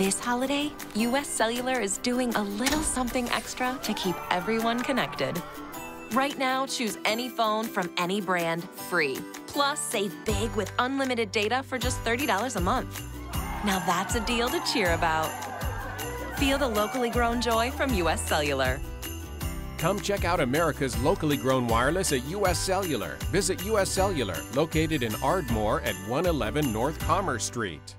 This holiday, US Cellular is doing a little something extra to keep everyone connected. Right now, choose any phone from any brand free. Plus, save big with unlimited data for just $30 a month. Now that's a deal to cheer about. Feel the locally grown joy from US Cellular. Come check out America's locally grown wireless at US Cellular. Visit US Cellular, located in Ardmore at 111 North Commerce Street.